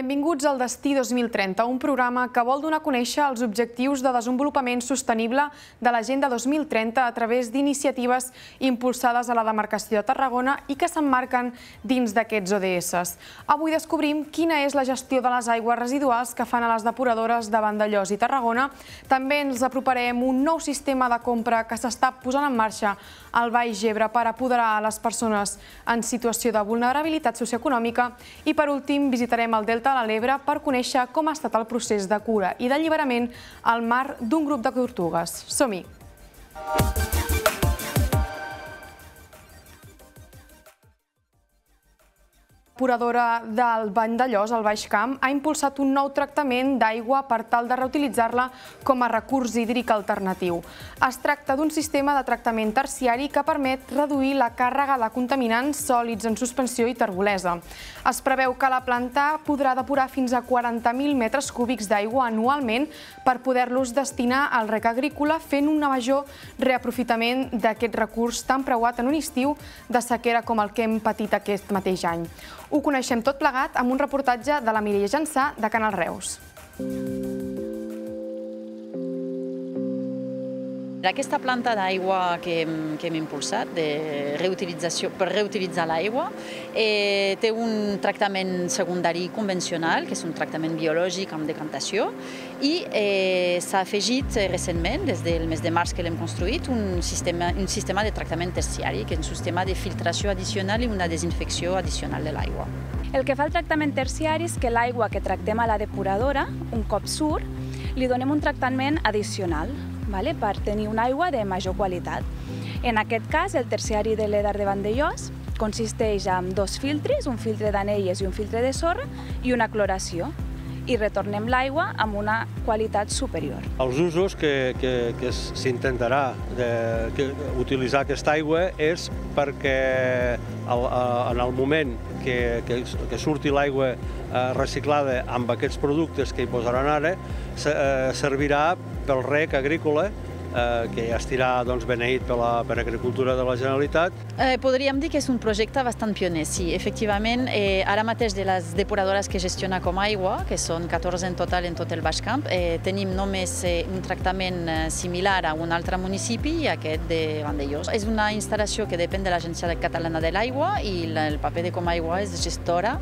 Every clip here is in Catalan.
Benvinguts al Destí 2030, un programa que vol donar a conèixer els objectius de desenvolupament sostenible de l'Agenda 2030 a través d'iniciatives impulsades a la demarcació de Tarragona i que s'emmarquen dins d'aquests ODS. Avui descobrim quina és la gestió de les aigües residuals que fan a les depuradores de Vandellós i Tarragona. També ens aproparem un nou sistema de compra que s'està posant en marxa al Baix Gebre per apoderar a les persones en situació de vulnerabilitat socioeconòmica i per últim visitarem el Delta de l'Ebre per conèixer com ha estat el procés de cura i d'alliberament al mar d'un grup de tortugues. Som-hi! Depuradora del Vandellós, al Baix Camp, ha impulsat un nou tractament d'aigua per tal de reutilitzar-la com a recurs hídric alternatiu. Es tracta d'un sistema de tractament terciari que permet reduir la càrrega de contaminants sòlids en suspensió i terbolesa. Es preveu que la planta podrà depurar fins a 40.000 metres cúbics d'aigua anualment per poder-los destinar al rec agrícola fent un major reaprofitament d'aquest recurs tan preuat en un estiu de sequera com el que hem patit aquest mateix any. Ho coneixem tot plegat amb un reportatge de la Mireia Jansà de Canal Reus. Aquesta planta d'aigua que, hem, que hem impulsat de reutilització, per reutilitzar l'aigua eh, té un tractament secundari convencional, que és un tractament biològic amb decantació, i eh, s'ha afegit recentment, des del mes de març que l'hem construït, un sistema, un sistema de tractament terciari, que és un sistema de filtració addicional i una desinfecció addicional de l'aigua. El que fa el tractament terciari és que l'aigua que tractem a la depuradora, un cop surt, li donem un tractament addicional vale? per tenir una aigua de major qualitat. En aquest cas, el terciari de l'Edar de Vandellós consisteix en dos filtres, un filtre d'anelles i un filtre de sorra, i una cloració i retornem l'aigua amb una qualitat superior. Els usos que, que, que s'intentarà utilitzar aquesta aigua és perquè el, en el moment que, que, que surti l'aigua eh, reciclada amb aquests productes que hi posaran ara, eh, servirà pel rec agrícola eh, que ja estirà doncs, beneït per, la, per Agricultura de la Generalitat. Eh, podríem dir que és un projecte bastant pioner, sí. Efectivament, eh, ara mateix de les depuradores que gestiona com aigua, que són 14 en total en tot el Baix Camp, eh, tenim només eh, un tractament eh, similar a un altre municipi aquest de Vandellós. És una instal·lació que depèn de l'Agència Catalana de l'Aigua i el paper de Com Aigua és gestora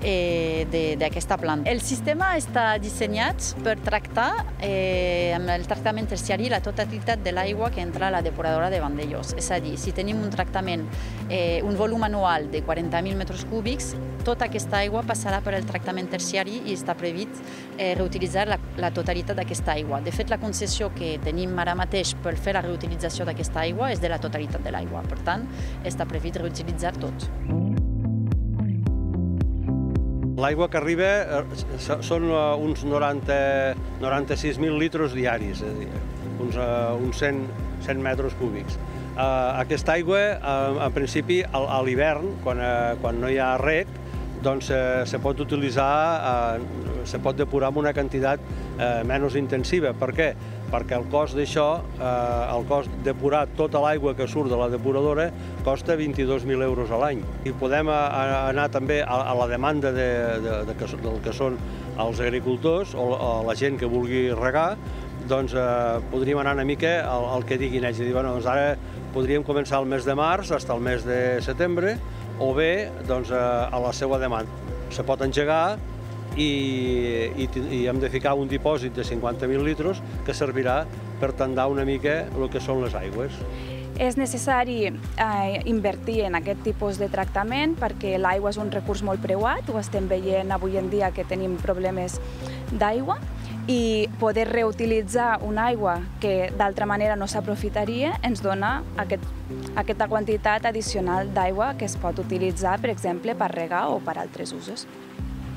eh, d'aquesta planta. El sistema està dissenyat per tractar eh, amb el tractament terciari la totalitat quantitat de l'aigua que entra a la depuradora de Vandellós. És a dir, si tenim un tractament, eh, un volum anual de 40.000 metres cúbics, tota aquesta aigua passarà per el tractament terciari i està previst eh, reutilitzar la, la totalitat d'aquesta aigua. De fet, la concessió que tenim ara mateix per fer la reutilització d'aquesta aigua és de la totalitat de l'aigua. Per tant, està previst reutilitzar tot. L'aigua que arriba eh, són eh, uns 90, 96.000 litres diaris. És a dir, uns, uh, uns 100, 100 metres cúbics. Uh, aquesta aigua, uh, en principi, a l'hivern, quan, uh, quan no hi ha rec, doncs uh, se pot utilitzar, uh, se pot depurar amb una quantitat uh, menys intensiva. Per què? Perquè el cost d'això, eh, el cost de depurar tota l'aigua que surt de la depuradora, costa 22.000 euros a l'any. I podem a, a anar també a, a la demanda de, de, de, de, del que són els agricultors o, o la gent que vulgui regar, doncs eh, podríem anar una mica al, al que diguin ells. Dir, bueno, doncs ara podríem començar el mes de març fins al mes de setembre, o bé doncs, eh, a la seva demanda. Se pot engegar i, i, i hem de ficar un dipòsit de 50.000 litres que servirà per tendar una mica el que són les aigües. És necessari eh, invertir en aquest tipus de tractament perquè l'aigua és un recurs molt preuat, ho estem veient avui en dia que tenim problemes d'aigua i poder reutilitzar una aigua que d'altra manera no s'aprofitaria ens dona aquest, aquesta quantitat addicional d'aigua que es pot utilitzar, per exemple, per regar o per altres usos.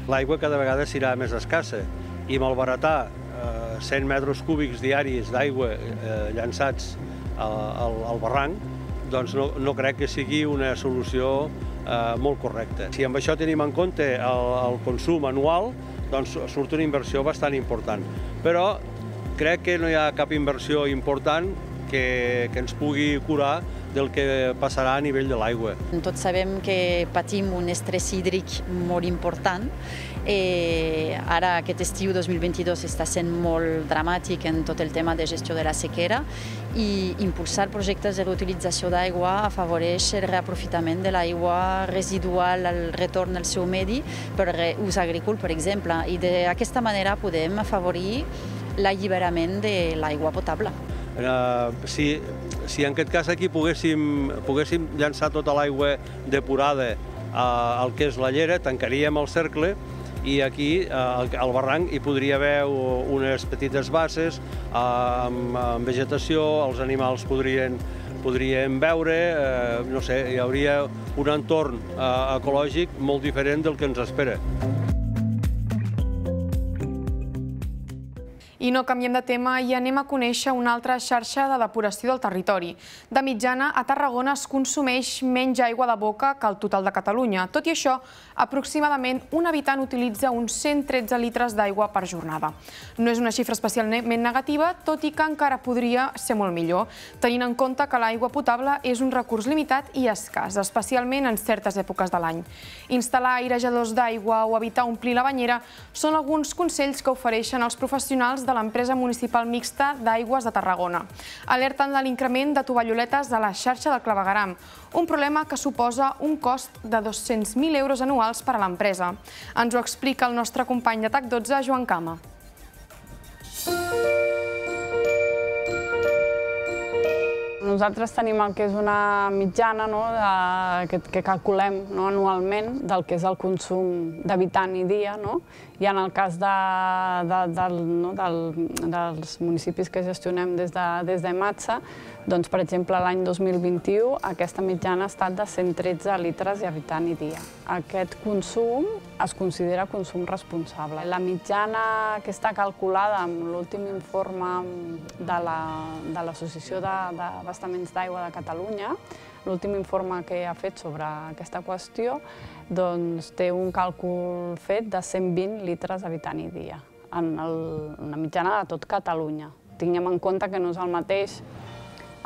L'aigua cada vegada serà més escassa i malbaratar eh, 100 metres cúbics diaris d'aigua eh, llançats al, al, al barranc, doncs no, no crec que sigui una solució eh, molt correcta. Si amb això tenim en compte el, el consum anual, doncs surt una inversió bastant important. Però crec que no hi ha cap inversió important que, que ens pugui curar del que passarà a nivell de l'aigua. Tots sabem que patim un estrès hídric molt important eh, ara aquest estiu 2022 està sent molt dramàtic en tot el tema de gestió de la sequera i impulsar projectes de reutilització d'aigua afavoreix el reaprofitament de l'aigua residual, el retorn al seu medi per ús agrícola, per exemple, i d'aquesta manera podem afavorir l'alliberament de l'aigua potable. Uh, si, si en aquest cas aquí poguéssim, poguéssim llançar tota l'aigua depurada uh, al que és la llera, tancaríem el cercle i aquí uh, al, barranc hi podria haver unes petites basses uh, amb, amb vegetació, els animals podrien, podrien veure, eh, no sé, hi hauria un entorn eh, ecològic molt diferent del que ens espera. I no canviem de tema i anem a conèixer una altra xarxa de depuració del territori. De mitjana, a Tarragona es consumeix menys aigua de boca que el total de Catalunya. Tot i això, aproximadament un habitant utilitza uns 113 litres d'aigua per jornada. No és una xifra especialment negativa, tot i que encara podria ser molt millor, tenint en compte que l'aigua potable és un recurs limitat i escàs, especialment en certes èpoques de l'any. Instal·lar airejadors d'aigua o evitar omplir la banyera són alguns consells que ofereixen els professionals de l'empresa municipal mixta d'aigües de Tarragona. Alerten de l'increment de tovalloletes a la xarxa del clavegaram, un problema que suposa un cost de 200.000 euros anuals per a l'empresa. Ens ho explica el nostre company de TAC12, Joan Cama. Nosaltres tenim el que és una mitjana no, de, que, que calculem no, anualment del que és el consum d'habitant i dia. No? I en el cas de, de, del, no, del, dels municipis que gestionem des de, des de Matza, doncs, per exemple, l'any 2021 aquesta mitjana ha estat de 113 litres i habitant i dia. Aquest consum es considera consum responsable. La mitjana que està calculada amb l'últim informe de l'Associació la, de, d'Abastaments d'Aigua de Catalunya, l'últim informe que ha fet sobre aquesta qüestió, doncs té un càlcul fet de 120 litres habitant i dia, en, el, en la mitjana de tot Catalunya. Tinguem en compte que no és el mateix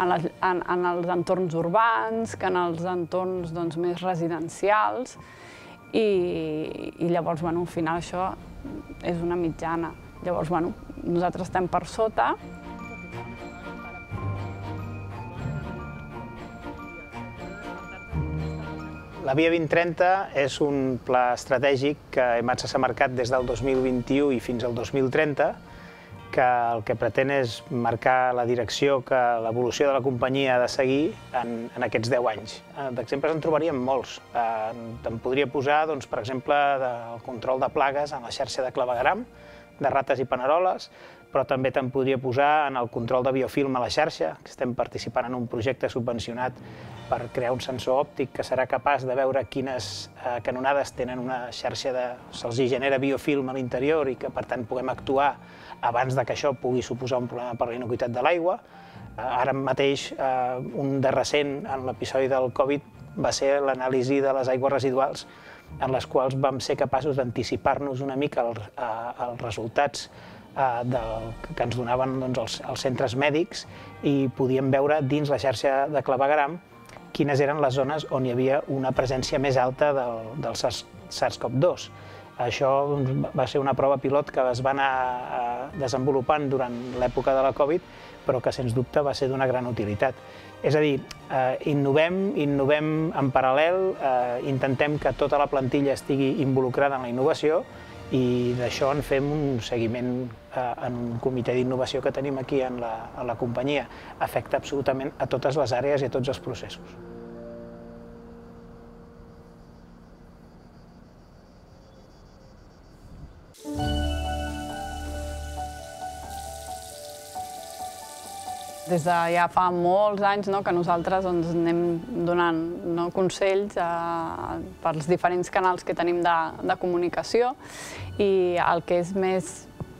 en, les, en, en els entorns urbans, que en els entorns doncs, més residencials, i, i llavors, bueno, al final això és una mitjana. Llavors, bueno, nosaltres estem per sota, La Via 2030 és un pla estratègic que EMATSA s'ha marcat des del 2021 i fins al 2030 que el que pretén és marcar la direcció que l'evolució de la companyia ha de seguir en, en aquests 10 anys. Eh, d'exemples en trobaríem molts. Eh, Te'n podria posar, doncs, per exemple, el control de plagues en la xarxa de clavegaram, de rates i paneroles, però també te'n podria posar en el control de biofilm a la xarxa, que estem participant en un projecte subvencionat per crear un sensor òptic que serà capaç de veure quines eh, canonades tenen una xarxa de... se'ls genera biofilm a l'interior i que, per tant, puguem actuar abans de que això pugui suposar un problema per la inocuitat de l'aigua. Eh, ara mateix, eh, un de recent, en l'episodi del Covid, va ser l'anàlisi de les aigües residuals, en les quals vam ser capaços d'anticipar-nos una mica els, els resultats del, que ens donaven doncs, els, els centres mèdics i podíem veure dins la xarxa de clavegaram quines eren les zones on hi havia una presència més alta del, del SARS-CoV-2. Això doncs, va ser una prova pilot que es va anar eh, desenvolupant durant l'època de la Covid, però que sens dubte va ser d'una gran utilitat. És a dir, eh, innovem, innovem en paral·lel, eh, intentem que tota la plantilla estigui involucrada en la innovació i d'això en fem un seguiment eh, en un comitè d'innovació que tenim aquí en la, en la companyia. Afecta absolutament a totes les àrees i a tots els processos. des de ja fa molts anys no, que nosaltres doncs, anem donant no, consells a, pels diferents canals que tenim de, de comunicació i el que és més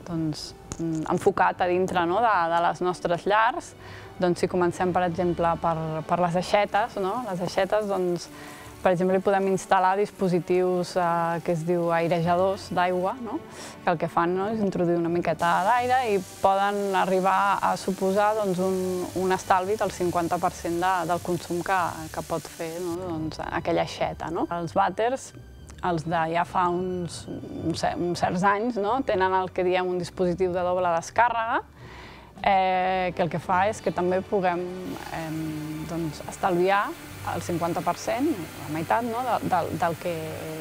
doncs, enfocat a dintre no, de, de les nostres llars, doncs si comencem, per exemple, per, per les aixetes, no? les aixetes doncs, per exemple, hi podem instal·lar dispositius eh, que es diu airejadors d'aigua, no? que el que fan no, és introduir una miqueta d'aire i poden arribar a suposar doncs, un, un estalvi del 50% de, del consum que, que pot fer no? doncs, aquella aixeta. No? Els vàters els de ja fa uns, uns, certs anys no? tenen el que diem un dispositiu de doble descàrrega, eh, que el que fa és que també puguem eh, doncs, estalviar el 50%, la meitat no, del, del, que,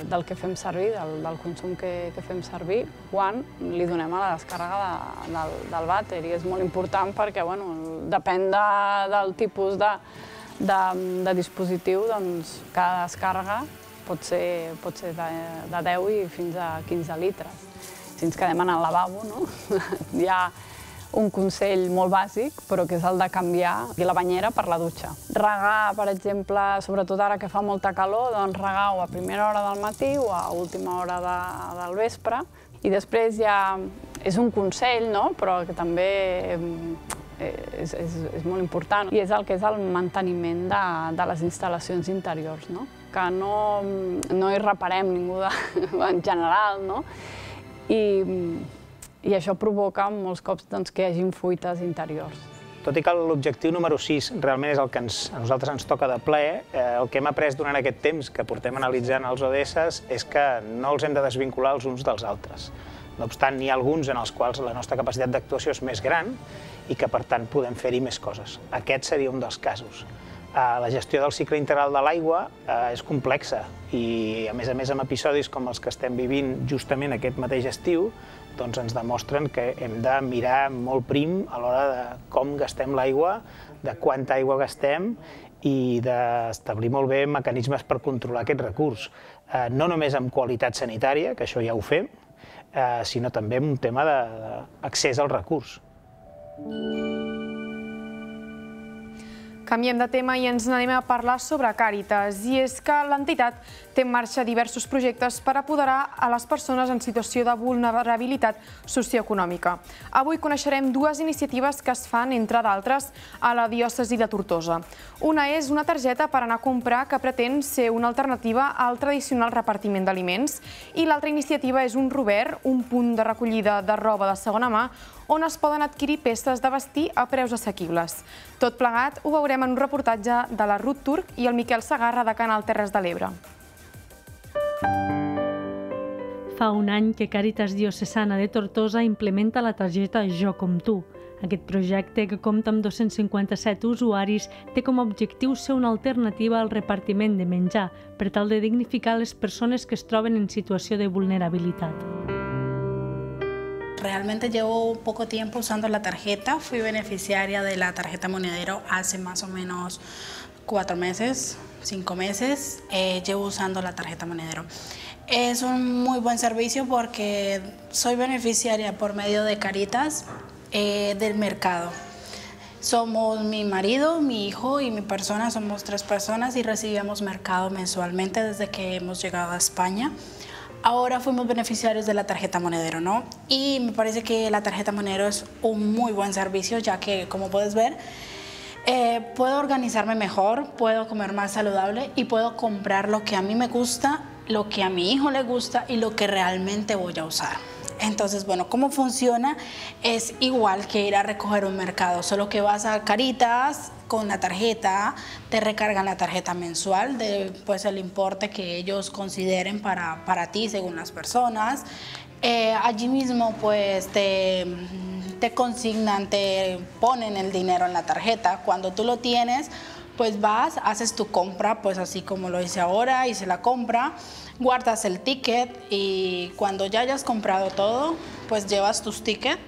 del que fem servir, del, del consum que, que fem servir, quan li donem a la descàrrega de, del, del vàter. I és molt important perquè bueno, depèn de, del tipus de, de, de dispositiu, doncs cada descàrrega pot ser, pot ser de, de 10 i fins a 15 litres. Si ens quedem en el lavabo, no? hi ha un consell molt bàsic, però que és el de canviar la banyera per la dutxa. Regar, per exemple, sobretot ara que fa molta calor, doncs regar a primera hora del matí o a última hora de, del vespre. I després ja és un consell, no? però que també eh, és, és, és molt important, i és el que és el manteniment de, de les instal·lacions interiors, no? Que no, no hi reparem ningú de, en general, no? I, i això provoca molts cops doncs, que hi hagin fuites interiors. Tot i que l'objectiu número 6 realment és el que ens, a nosaltres ens toca de ple, eh, el que hem après durant aquest temps que portem analitzant els ODS és que no els hem de desvincular els uns dels altres. No obstant, n'hi ha alguns en els quals la nostra capacitat d'actuació és més gran i que, per tant, podem fer-hi més coses. Aquest seria un dels casos. Eh, la gestió del cicle integral de l'aigua eh, és complexa i, a més a més, amb episodis com els que estem vivint justament aquest mateix estiu, doncs ens demostren que hem de mirar molt prim a l'hora de com gastem l'aigua, de quanta aigua gastem i d'establir molt bé mecanismes per controlar aquest recurs. Eh, no només amb qualitat sanitària, que això ja ho fem, sinó també amb un tema d'accés al recurs. Canviem de tema i ens anem a parlar sobre Càritas. I és que l'entitat té en marxa diversos projectes per apoderar a les persones en situació de vulnerabilitat socioeconòmica. Avui coneixerem dues iniciatives que es fan, entre d'altres, a la diòcesi de Tortosa. Una és una targeta per anar a comprar que pretén ser una alternativa al tradicional repartiment d'aliments i l'altra iniciativa és un Robert, un punt de recollida de roba de segona mà on es poden adquirir peces de vestir a preus assequibles. Tot plegat ho veurem en un reportatge de la Ruth Turc i el Miquel Sagarra de Canal Terres de l'Ebre. Fa un any que Càritas Diocesana de Tortosa implementa la targeta Jo com tu. Aquest projecte, que compta amb 257 usuaris, té com a objectiu ser una alternativa al repartiment de menjar per tal de dignificar les persones que es troben en situació de vulnerabilitat. Realmente llevo poco tiempo usando la tarjeta. Fui beneficiaria de la tarjeta monedero hace más o menos cuatro meses, cinco meses. Eh, llevo usando la tarjeta monedero. Es un muy buen servicio porque soy beneficiaria por medio de Caritas eh, del mercado. Somos mi marido, mi hijo y mi persona, somos tres personas y recibimos mercado mensualmente desde que hemos llegado a España ahora fuimos beneficiarios de la tarjeta Monedero, ¿no? Y me parece que la tarjeta Monedero es un muy buen servicio, ya que, como puedes ver, eh, puedo organizarme mejor, puedo comer más saludable y puedo comprar lo que a mí me gusta, lo que a mi hijo le gusta y lo que realmente voy a usar. Entonces, bueno, ¿cómo funciona? Es igual que ir a recoger un mercado, solo que vas a Caritas con la tarjeta, te recargan la tarjeta mensual de pues el importe que ellos consideren para, para ti según las personas. Eh, allí mismo pues te, te consignan, te ponen el dinero en la tarjeta. Cuando tú lo tienes, pues vas, haces tu compra, pues así como lo hice ahora, hice la compra guardas el ticket y cuando ya hayas comprado todo, pues llevas tus tickets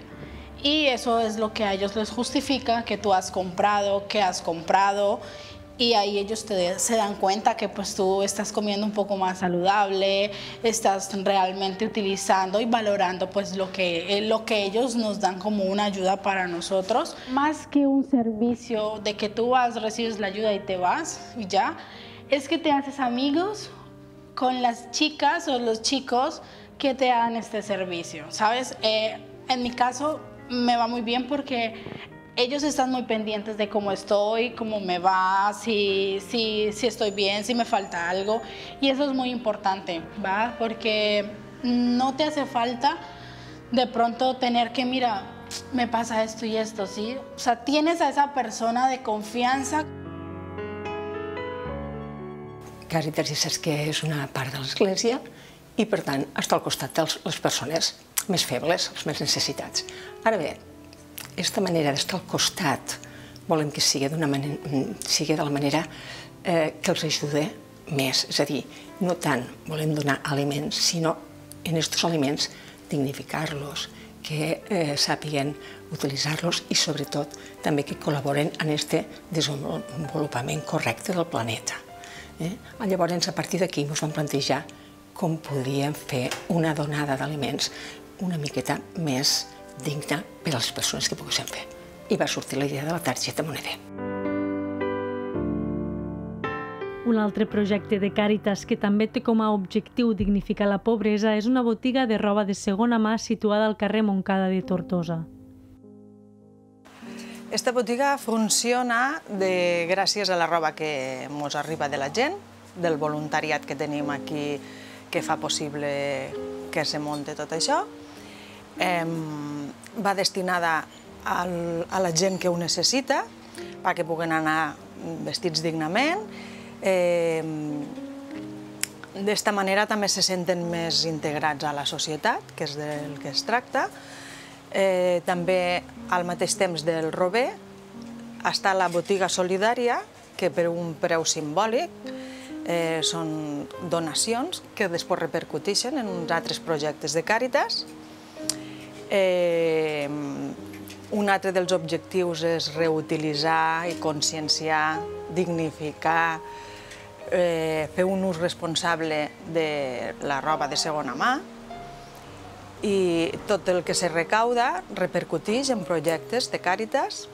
y eso es lo que a ellos les justifica que tú has comprado, que has comprado y ahí ellos te, se dan cuenta que pues tú estás comiendo un poco más saludable, estás realmente utilizando y valorando pues lo que, eh, lo que ellos nos dan como una ayuda para nosotros. Más que un servicio de que tú vas, recibes la ayuda y te vas y ya, es que te haces amigos con las chicas o los chicos que te dan este servicio, ¿sabes? Eh, en mi caso me va muy bien porque ellos están muy pendientes de cómo estoy, cómo me va, si, si, si estoy bien, si me falta algo. Y eso es muy importante, ¿va? Porque no te hace falta de pronto tener que, mira, me pasa esto y esto, ¿sí? O sea, tienes a esa persona de confianza Càritas ja saps que és una part de l'Església i, per tant, està al costat de les persones més febles, els més necessitats. Ara bé, aquesta manera d'estar al costat volem que sigui, manera, sigui de la manera eh, que els ajude més. És a dir, no tant volem donar aliments, sinó en aquests aliments dignificar-los, que eh, sàpiguen utilitzar-los i sobretot també que col·laboren en aquest desenvolupament correcte del planeta. Eh? Llavors, a partir d'aquí, ens vam plantejar com podíem fer una donada d'aliments una miqueta més digna per a les persones que poguessin fer. I va sortir la idea de la targeta moneder. Un altre projecte de Càritas que també té com a objectiu dignificar la pobresa és una botiga de roba de segona mà situada al carrer Moncada de Tortosa. Esta botiga funciona de, gràcies a la roba que ens arriba de la gent, del voluntariat que tenim aquí que fa possible que se monte tot això. Va destinada a la gent que ho necessita, perquè puguen anar vestits dignament. Eh, D'esta manera també se senten més integrats a la societat, que és del que es tracta. Eh, també, al mateix temps del Robé, està la botiga solidària, que per un preu simbòlic eh, són donacions que després repercuteixen en uns altres projectes de Càritas. Eh, un altre dels objectius és reutilitzar i conscienciar, dignificar, eh, fer un ús responsable de la roba de segona mà, i tot el que se recauda repercuteix en projectes de Càritas.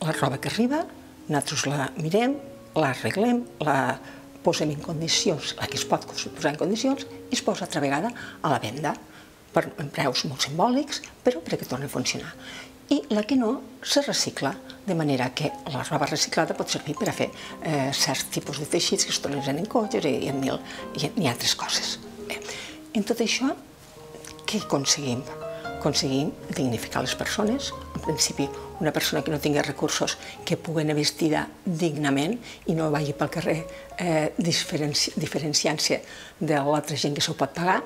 La roba que arriba, nosaltres la mirem, la arreglem, la posem en condicions, la que es pot posar en condicions, i es posa altra vegada a la venda per preus molt simbòlics, però perquè torni a funcionar. I la que no, se recicla, de manera que la roba reciclada pot servir per a fer eh, certs tipus de teixits que es tornen en cotxes i, i, en mil, i, i altres coses. Bé, en tot això, què aconseguim? Aconseguim dignificar les persones, en principi una persona que no tingui recursos que pugui anar vestida dignament i no vagi pel carrer eh, diferenci diferenciant-se de l'altra gent que s'ho pot pagar.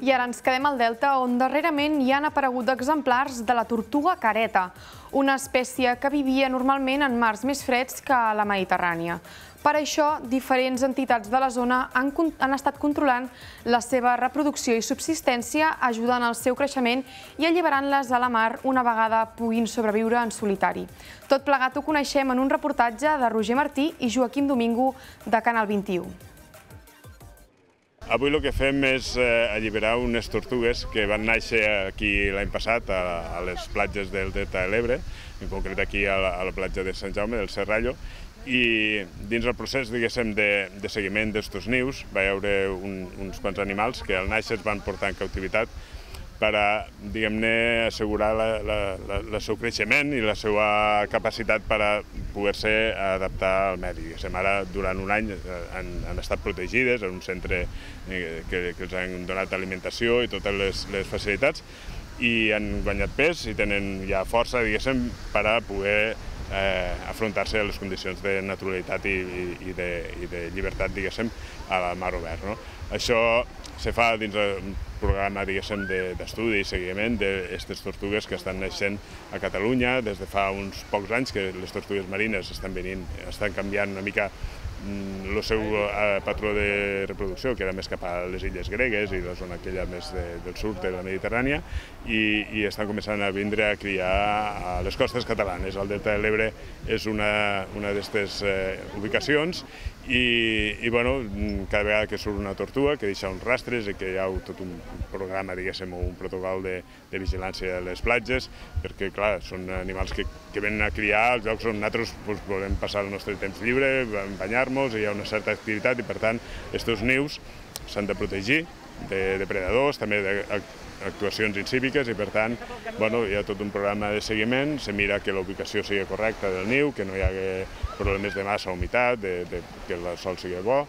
I ara ens quedem al Delta, on darrerament hi han aparegut exemplars de la tortuga careta, una espècie que vivia normalment en mars més freds que la Mediterrània. Per això, diferents entitats de la zona han, han estat controlant la seva reproducció i subsistència, ajudant al seu creixement i alliberant-les a la mar una vegada puguin sobreviure en solitari. Tot plegat ho coneixem en un reportatge de Roger Martí i Joaquim Domingo de Canal 21. Avui el que fem és eh, alliberar unes tortugues que van néixer aquí l'any passat a, les platges del Delta de l'Ebre, en concret aquí a la, a la platja de Sant Jaume, del Serrallo, i dins el procés diguéssim, de, de seguiment d'estos nius va hi haure un, uns quants animals que al néixer es van portar en cautivitat per a, diguem-ne, assegurar la, la, el seu creixement i la seva capacitat per a poder-se adaptar al medi. Diguéssim, ara, durant un any, eh, han, han estat protegides en un centre eh, que, que els han donat alimentació i totes les, les facilitats i han guanyat pes i tenen ja força, diguéssim, per a poder eh, afrontar-se a les condicions de naturalitat i, i, i, de, i de llibertat, diguéssim, a la mar obert. No? Això se fa dins un programa, diguéssim, d'estudi de, i seguiment d'aquestes tortugues que estan naixent a Catalunya des de fa uns pocs anys, que les tortugues marines estan venint, estan canviant una mica el mm, seu eh, patró de reproducció, que era més cap a les illes gregues i la zona aquella més de, del sud de la Mediterrània, i, i estan començant a vindre a criar a les costes catalanes. El Delta de l'Ebre és una, una d'aquestes eh, ubicacions i, i bueno, cada vegada que surt una tortuga, que deixa uns rastres i que hi ha tot un programa, diguéssim, un protocol de, de vigilància a les platges, perquè, clar, són animals que, que venen a criar als llocs on nosaltres pues, volem passar el nostre temps lliure, banyar-nos, hi ha una certa activitat i, per tant, aquests nius s'han de protegir de depredadors, també de actuacions incíviques i per tant bueno, hi ha tot un programa de seguiment, se mira que la ubicació sigui correcta del niu, que no hi hagi problemes de massa humitat, de, de, que el sol sigui bo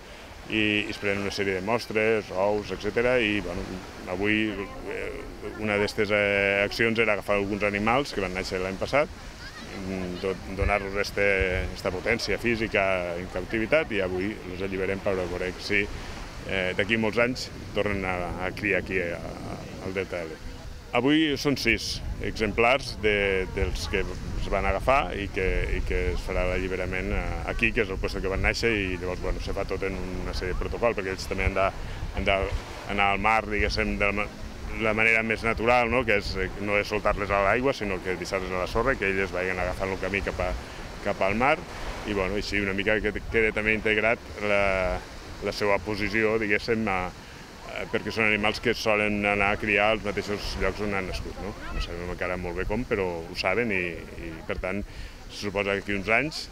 i, i es prenen una sèrie de mostres, ous, etc. I bueno, avui eh, una d'aquestes eh, accions era agafar alguns animals que van néixer l'any passat donar-los aquesta potència física en captivitat i avui els alliberem per veure si eh, d'aquí molts anys tornen a, a criar aquí a, al Delta L. Avui són sis exemplars de, dels que es van agafar i que, i que es farà l'alliberament eh, aquí, que és el lloc que van néixer, i llavors bueno, se fa tot en una sèrie de protocol, perquè ells també han d'anar al mar, diguéssim, de la, la manera més natural, no? que és, no és soltar-les a l'aigua, sinó que deixar-les a la sorra, que elles vagin agafant el camí cap, a, cap al mar, i bueno, així una mica que quede també integrat la, la seva posició, diguéssim, a, perquè són animals que solen anar a criar als mateixos llocs on han nascut. No, no sabem encara molt bé com, però ho saben i, i per tant, se suposa que aquí uns anys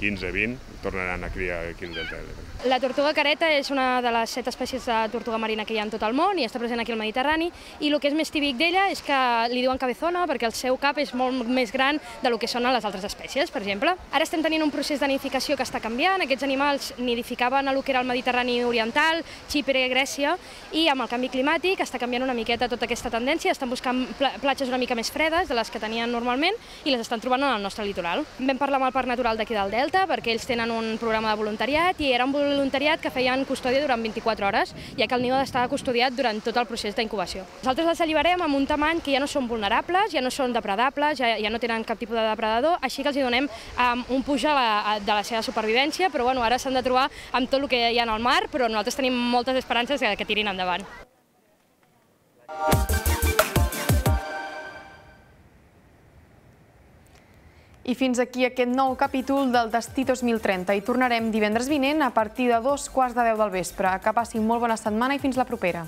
15, 20, tornaran a criar aquí al Delta Ebre. La tortuga careta és una de les set espècies de tortuga marina que hi ha en tot el món i està present aquí al Mediterrani i el que és més típic d'ella és que li diuen cabezona perquè el seu cap és molt més gran del que són les altres espècies, per exemple. Ara estem tenint un procés de nidificació que està canviant. Aquests animals nidificaven a lo que era el Mediterrani oriental, Xipre, Grècia, i amb el canvi climàtic està canviant una miqueta tota aquesta tendència. Estan buscant platges una mica més fredes de les que tenien normalment i les estan trobant en el nostre litoral. Vam parlar amb el Parc Natural d'aquí del Delta Delta perquè ells tenen un programa de voluntariat i era un voluntariat que feien custòdia durant 24 hores, ja que el niu ha d'estar custodiat durant tot el procés d'incubació. Nosaltres els alliberem amb un tamany que ja no són vulnerables, ja no són depredables, ja, ja no tenen cap tipus de depredador, així que els hi donem um, un puig a la, a, de la seva supervivència, però bueno, ara s'han de trobar amb tot el que hi ha al mar, però nosaltres tenim moltes esperances que, que tirin endavant. I fins aquí aquest nou capítol del Destí 2030. I tornarem divendres vinent a partir de dos quarts de deu del vespre. Que passin molt bona setmana i fins la propera.